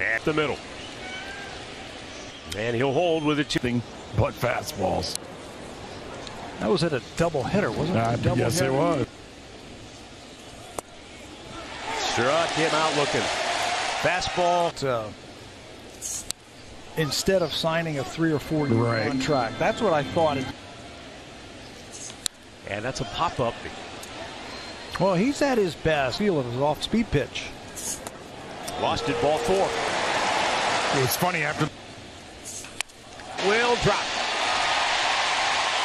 At the middle. And he'll hold with it. Two. But fastballs. That was at a double hitter, wasn't it? Uh, double yes, hitter? it was. Struck him out looking. Fastball. Uh, instead of signing a three or four year Right. contract. That's what I thought. And that's a pop up. well, he's at his best. Feel of his off speed pitch. Lost it, ball four. It was funny after Will drop.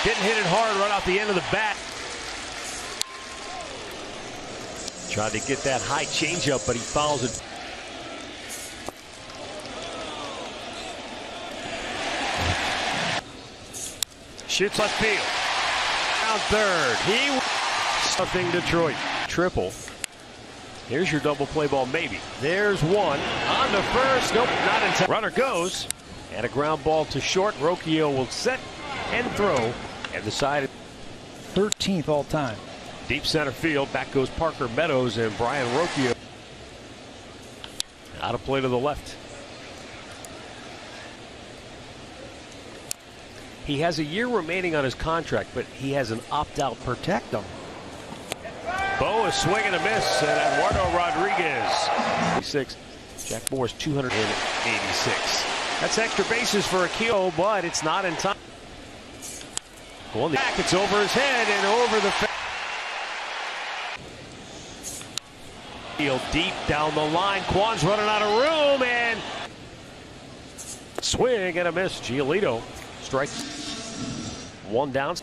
Didn't hit it hard right off the end of the bat. Tried to get that high changeup, but he fouls it. Shoots left field. Down third. He something Detroit. Triple. Here's your double play ball, maybe. There's one. On the first. Nope, not in time. Runner goes. And a ground ball to short. Rocchio will set and throw. And the side 13th all time. deep center field. Back goes Parker Meadows and Brayan Rocchio. Out of play to the left. He has a year remaining on his contract, but he has an opt-out protect him. Bo is swinging a miss, and Eduardo Rodriguez. 6. Jack Moore's 286. That's extra bases for Akio, but it's not in time. Going back, it's over his head and over the. Field deep down the line. Kwan's running out of room and swing and a miss. Giolito strikes one down.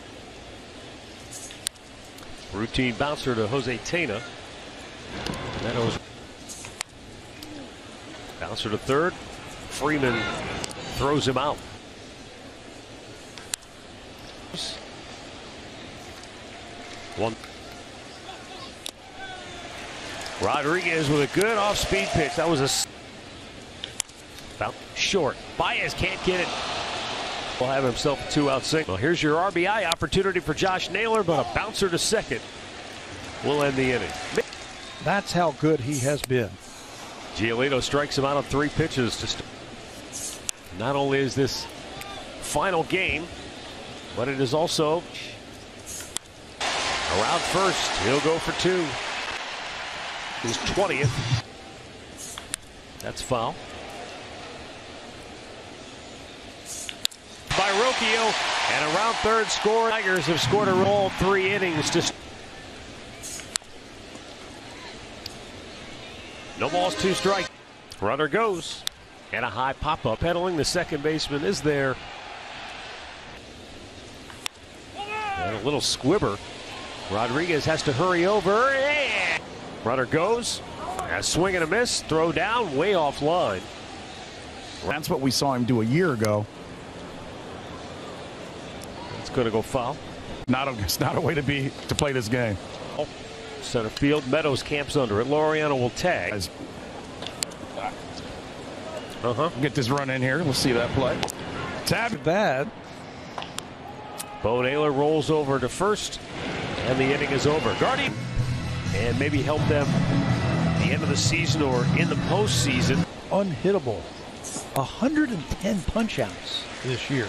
Routine bouncer to Jose Tena. Meadows bouncer to third. Freeman throws him out. One. Rodriguez with a good off-speed pitch. That was a about short. Baez can't get it. Will have himself a two-out single. Well, here's your RBI opportunity for Josh Naylor, but a bouncer to second will end the inning. That's how good he has been. Giolito strikes him out on three pitches to st- Not only is this final game, but it is also around first. He'll go for two. His 20th. That's foul. By Rocchio and around third score. Tigers have scored a roll three innings to No balls, two strikes. Runner goes. And a high pop up. Pedaling, the second baseman is there. And a little squibber. Rodriguez has to hurry over. And runner goes. A swing and a miss. Throw down, way off line. that's what we saw him do a year ago. It's going to go foul. Not a, it's not a way to be to play this game. Center field. Meadows camps under it. Laureano will tag. Uh huh. Get this run in here. Let's see that play. Tab. Bad. Bo Naylor rolls over to first, and the inning is over. Guardian, and maybe help them at the end of the season or in the postseason. Unhittable. 110 punch outs this year.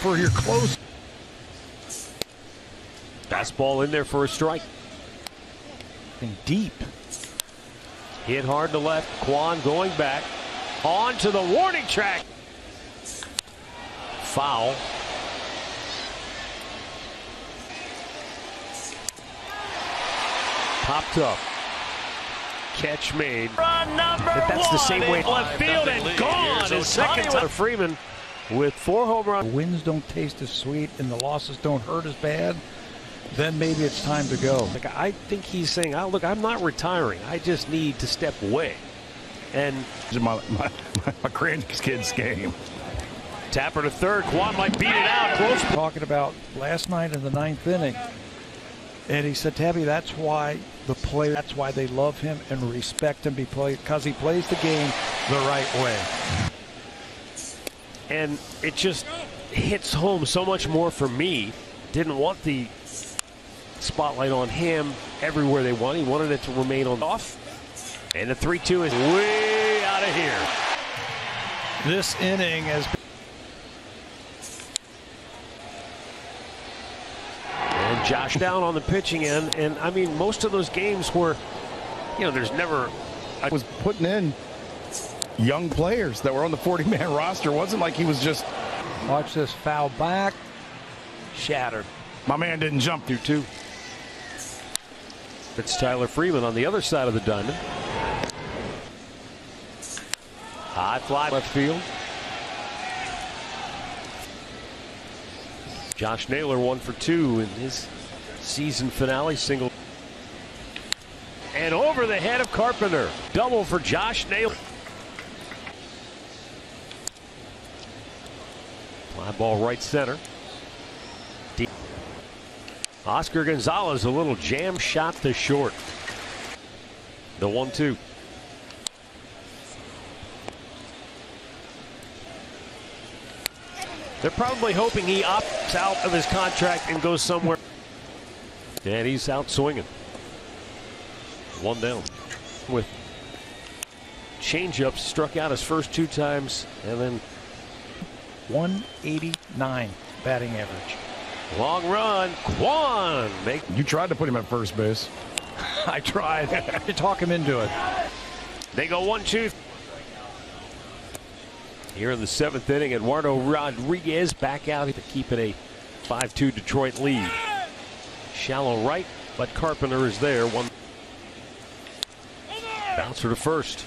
For your close. Fastball in there for a strike. and Deep. Hit hard to left. Kwan going back. On to the warning track. Foul. Popped up. Catch made. If that's the same way left field and gone. His second time. Freeman with four home runs. The wins don't taste as sweet and the losses don't hurt as bad. Then maybe it's time to go. Like I think he's saying, oh, "Look, I'm not retiring. I just need to step away." And This is my, my, my grandkid's game. Tapper to third. Kwan might beat it out. Close. Talking about last night in the ninth inning. And he said, Tabby, that's why the player, that's why they love him and respect him because he plays the game the right way. And it just hits home so much more for me. Didn't want the spotlight on him everywhere they want. He wanted it to remain on off. And the 3 2 is way out out of here. This inning has been And Josh down on the pitching end. And I mean, most of those games where, you know, there's never. I was putting in young players that were on the 40-man roster. It wasn't like he was just. Watch this foul back. Shattered. My man didn't jump through two. It's Tyler Freeman on the other side of the diamond. High fly left field. Josh Naylor one for two in his season finale single. And over the head of Carpenter. Double for Josh Naylor. Fly ball right center. Oscar Gonzalez, a little jam shot to short. The one two. They're probably hoping he opts out of his contract and goes somewhere. And he's out swinging. One down. With changeups, struck out his first two times, and then 189 batting average. Long run. Kwan make You tried to put him at first base. I tried to talk him into it. They go one two. Here in the seventh inning, Eduardo Rodriguez back out to keep it a 5-2 Detroit lead. Shallow right, but Carpenter is there. One bouncer to first.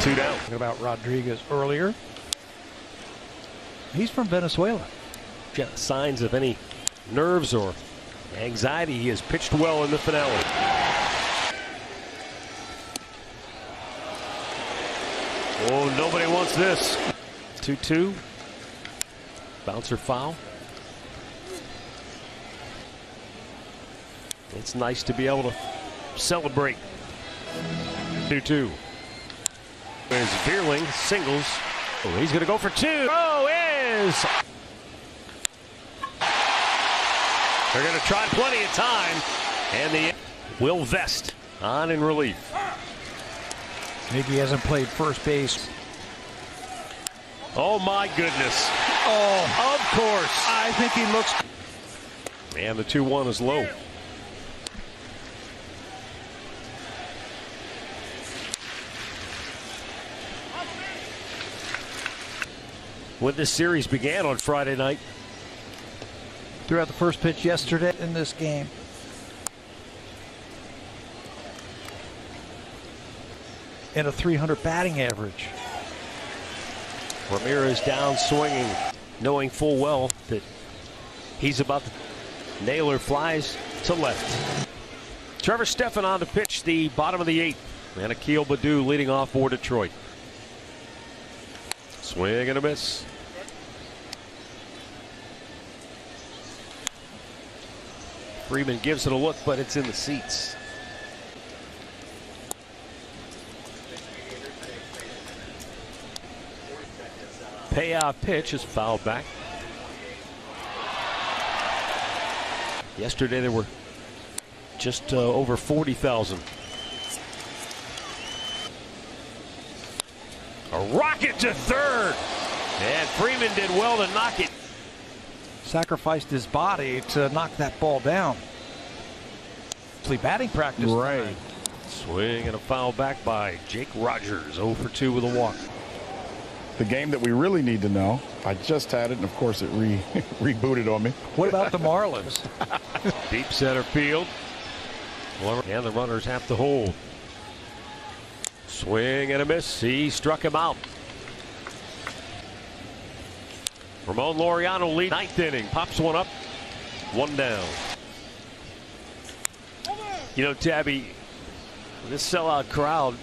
Two down. Talking about Rodriguez earlier. He's from Venezuela. Signs of any nerves or anxiety. He has pitched well in the finale. Oh, nobody wants this. 2 2. Bouncer foul. It's nice to be able to celebrate. 2 2. There's Vierling, singles. Oh, he's going to go for two. Oh, is. They're going to try plenty of time. And the Will Vest on in relief. Maybe he hasn't played first base. Oh, my goodness. Oh, Of course. I think he looks. And the 2 1 is low. When this series began on Friday night, Threw out the first pitch yesterday in this game. And a 300 batting average. Ramirez down swinging, knowing full well that he's about to. Naylor flies to left. Trevor Stephan on to pitch the bottom of the eighth. And Akil Baddoo leading off for Detroit. Swing and a miss. Freeman gives it a look, but it's in the seats. Payoff pitch is fouled back. Yesterday there were just uh, over 40,000. A rocket to third. And Freeman did well to knock it. Sacrificed his body to knock that ball down. Play batting practice. Right. tonight. Swing and a foul back by Jake Rogers. 0 for 2 with a walk. The game that we really need to know. I just had it, and of course it re rebooted on me. What about the Marlins? Deep center field. And the runners have to hold. Swing and a miss. He struck him out. Ramon Laureano lead ninth inning. Pops one up. One down. You know, Tabby, this sellout crowd